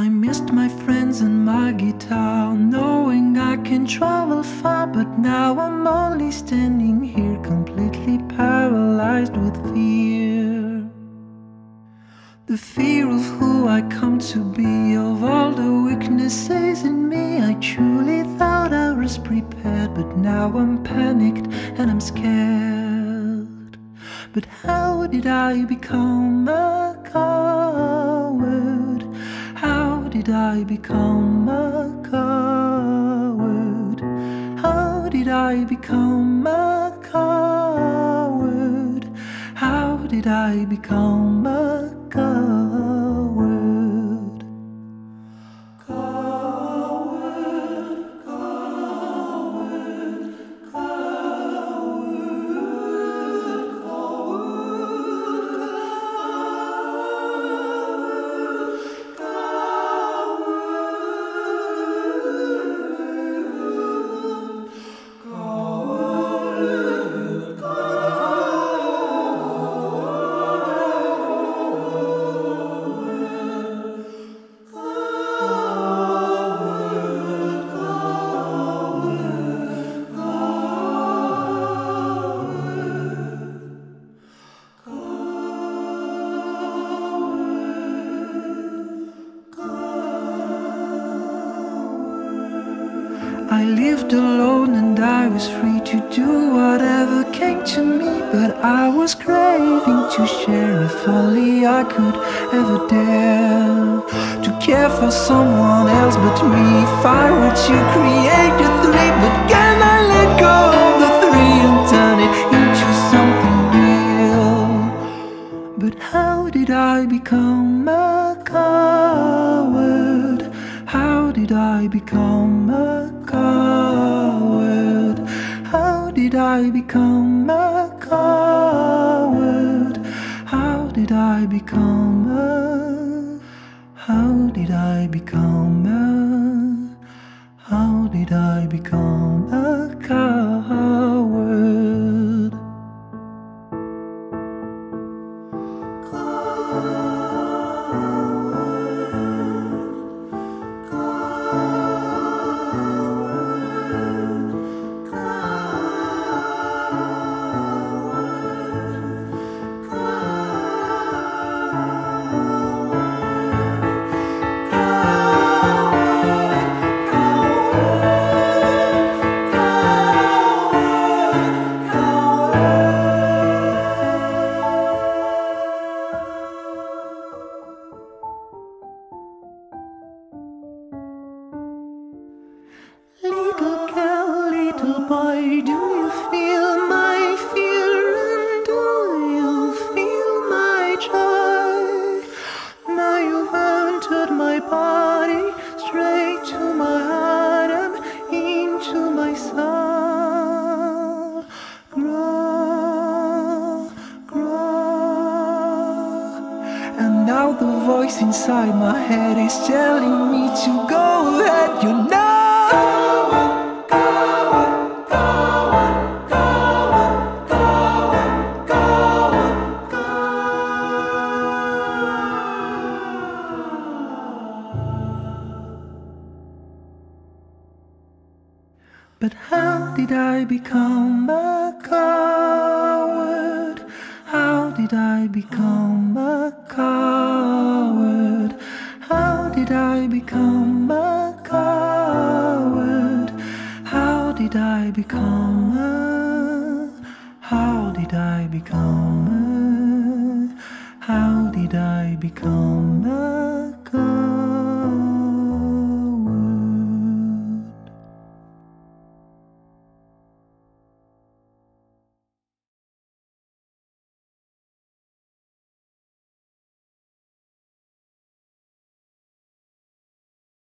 I missed my friends and my guitar, knowing I can travel far, but now I'm only standing here, completely paralyzed with fear. The fear of who I come to be, of all the weaknesses in me. I truly thought I was prepared, but now I'm panicked and I'm scared. But how did I become a coward? How did I become a coward? How did I become a coward? How did I become a coward? I lived alone and I was free to do whatever came to me. But I was craving to share if only I could ever dare to care for someone else but me. Find what you created three, but can I let go of the three and turn it into something real? But how did I become a coward? How did I become a coward? How did I become a coward? How did I become a? How did I become a? How did I become a coward? Boy, do you feel my fear and do you feel my joy? Now you've entered my body, straight to my heart and into my soul. Grow, grow. And now the voice inside my head is telling me to go But how did I become a coward? How did I become a coward? How did I become a coward? How did I become a? How did I become a? How did I become a?